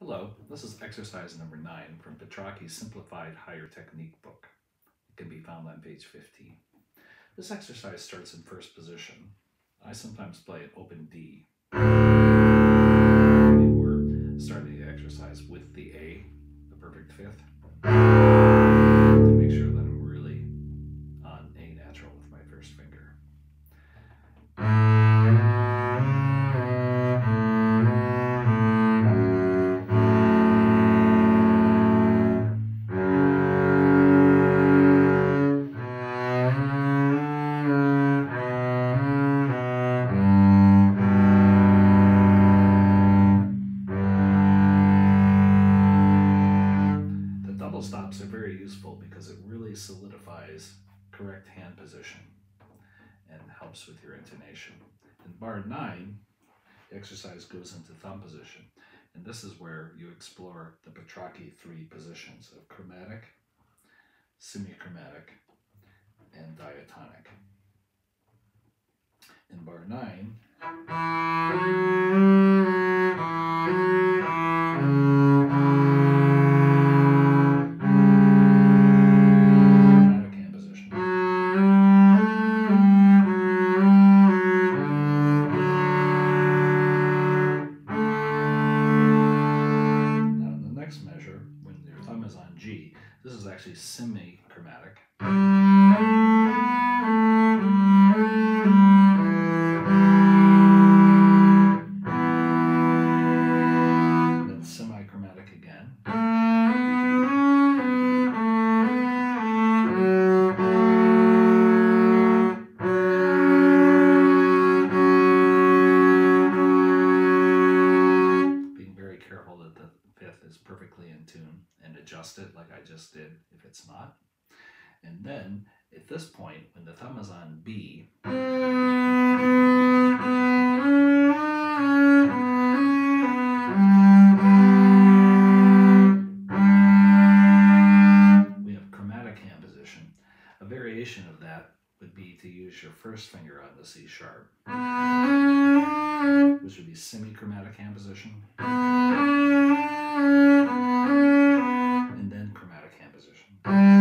Hello, this is exercise number 9 from Petracchi's Simplified Higher Technique book. It can be found on page 15. This exercise starts in first position. I sometimes play it open D. We're starting the exercise with the A, the perfect fifth, solidifies correct hand position and helps with your intonation. In bar nine, the exercise goes into thumb position, and this is where you explore the Petracchi three positions of chromatic, semichromatic, and diatonic. In bar nine, This is actually semi-chromatic. Adjust it like I just did if it's not. And then at this point, when the thumb is on B, we have chromatic hand position. A variation of that would be to use your first finger on the C sharp, which would be semi-chromatic hand position camp position. Mm.